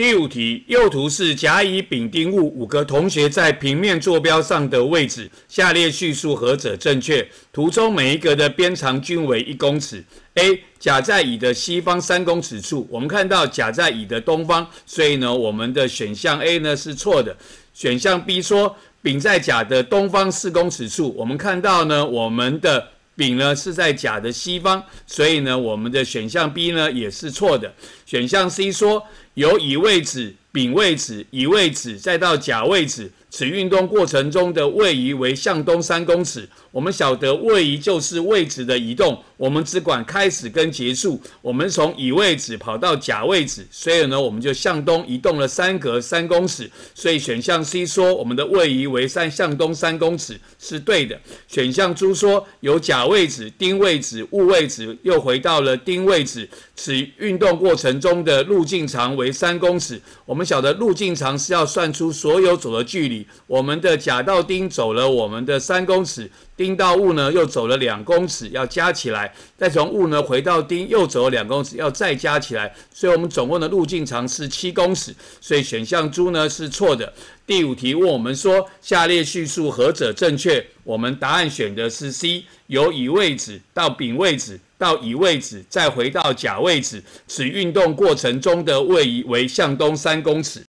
第五题，右图是甲、乙、丙、丁、戊五个同学在平面坐标上的位置，下列叙述何者正确？图中每一格的边长均为一公尺。A. 甲在乙的西方三公尺处，我们看到甲在乙的东方，所以呢，我们的选项 A 呢是错的。选项 B 说丙在甲的东方四公尺处，我们看到呢，我们的丙呢是在甲的西方，所以呢，我们的选项 B 呢也是错的。选项 C 说由乙位置、丙位置、乙位置再到甲位置。此运动过程中的位移为向东三公尺。我们晓得位移就是位置的移动，我们只管开始跟结束。我们从乙位置跑到甲位置，所以呢，我们就向东移动了三格三公尺。所以选项 C 说我们的位移为三向东三公尺是对的。选项 D 说由甲位置、丁位置、戊位置又回到了丁位置，此运动过程中的路径长为三公尺。我们晓得路径长是要算出所有走的距离。我们的甲到丁走了我们的三公尺，丁到戊呢又走了两公尺，要加起来，再从戊呢回到丁又走了两公尺，要再加起来，所以我们总共的路径长是七公尺，所以选项猪呢是错的。第五题问我们说，下列叙述何者正确？我们答案选的是 C，由乙位置到丙位置到乙位置，再回到甲位置，此运动过程中的位移为向东三公尺。